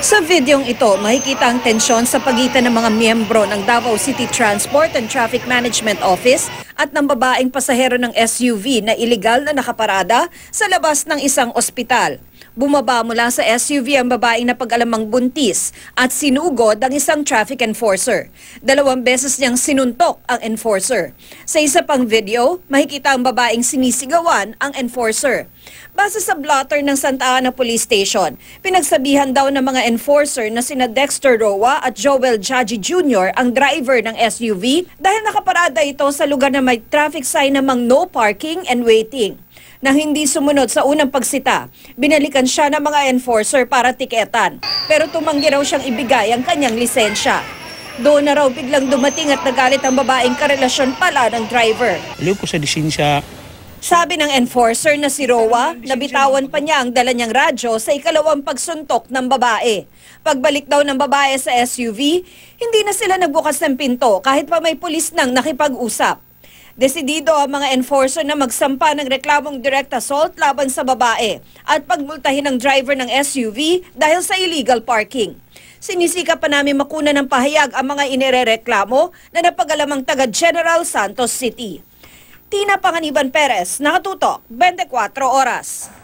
Sa videong ito, makikita ang tensyon sa pagitan ng mga miyembro ng Davao City Transport and Traffic Management Office at ng babaeng pasahero ng SUV na iligal na nakaparada sa labas ng isang ospital. Bumaba mula sa SUV ang babaeng napag-alamang buntis at sinugod ang isang traffic enforcer. Dalawang beses niyang sinuntok ang enforcer. Sa isa pang video, makikita ang babaeng sinisigawan ang enforcer. Base sa blotter ng Santa Ana Police Station, pinagsabihan daw ng mga enforcer na sina Dexter Roa at Joel Jaji Jr. ang driver ng SUV dahil nakaparada ito sa lugar na may traffic sign namang no parking and waiting. Nang hindi sumunod sa unang pagsita, binalikan siya ng mga enforcer para tiketan. Pero tumanggi raw siyang ibigay ang kanyang lisensya. Doon na raw biglang dumating at nagalit ang babaeng karelasyon pala ng driver. Aliw ko sa lisensya. Sabi ng enforcer na si Roa, nabitawan pa niya ang dala niyang radyo sa ikalawang pagsuntok ng babae. Pagbalik daw ng babae sa SUV, hindi na sila nagbukas ng pinto kahit pa may pulis nang nakipag-usap. Desidido ang mga enforcer na magsampa ng reklamong direct assault laban sa babae at pagmultahin ng driver ng SUV dahil sa illegal parking. Sinisika pa namin makuna ng pahayag ang mga inirereklamo na napagalamang taga General Santos City. Tina Panganiban Perez, nakatutok, 24 oras.